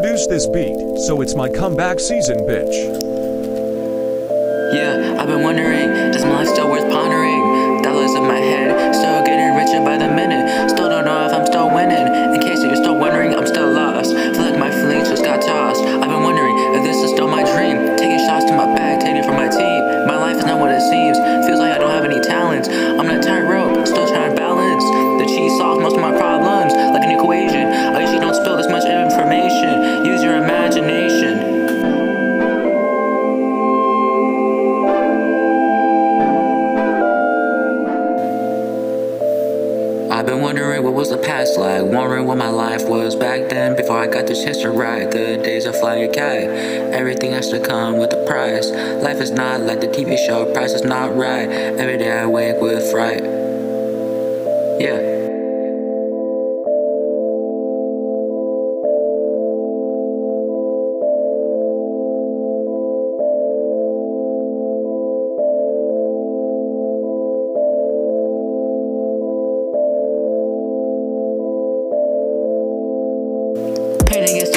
this beat, so it's my comeback season, bitch. Yeah, I've been wondering, wondering what was the past like, wondering what my life was back then before I got this history right. The days of flying kite, everything has to come with a price. Life is not like the TV show, price is not right. Every day I wake with fright. Yeah.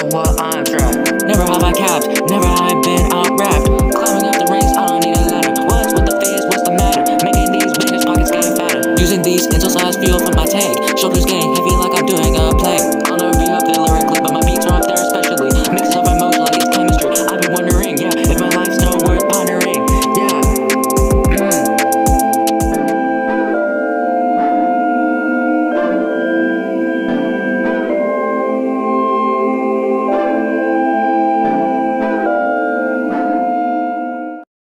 at what I'm trapped. Never have I capped, never have I been out rapped. Climbing up the ranks, I don't need a ladder. What's with the face, what's the matter? Making these bigger pockets getting fatter. Using these insulin size fuel for my tank. Shoulders getting heavy like